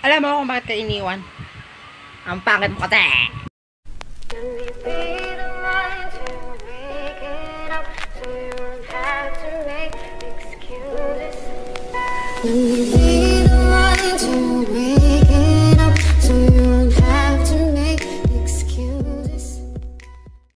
Alam mo kung bakit ka iniwan? Ang pangit mo kasi. You excuses.